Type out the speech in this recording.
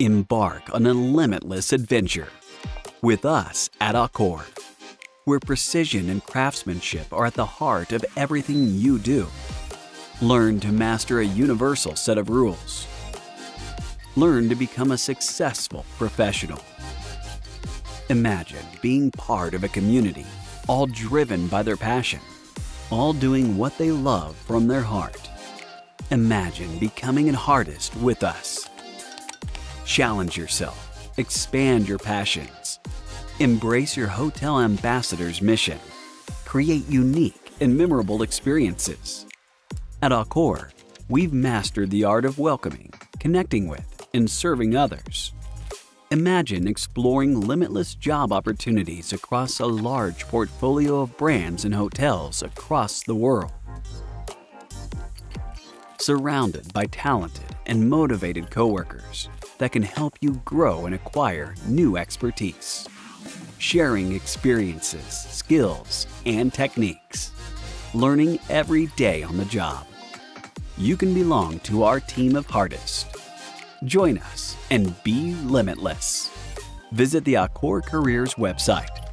Embark on a limitless adventure with us at Accor, where precision and craftsmanship are at the heart of everything you do. Learn to master a universal set of rules. Learn to become a successful professional. Imagine being part of a community, all driven by their passion, all doing what they love from their heart. Imagine becoming an Heartist with us. Challenge yourself, expand your passions, embrace your hotel ambassador's mission, create unique and memorable experiences. At Accor, we've mastered the art of welcoming, connecting with, and serving others. Imagine exploring limitless job opportunities across a large portfolio of brands and hotels across the world. Surrounded by talented and motivated coworkers that can help you grow and acquire new expertise. Sharing experiences, skills, and techniques. Learning every day on the job. You can belong to our team of Heartists. Join us and be limitless. Visit the Accor Careers website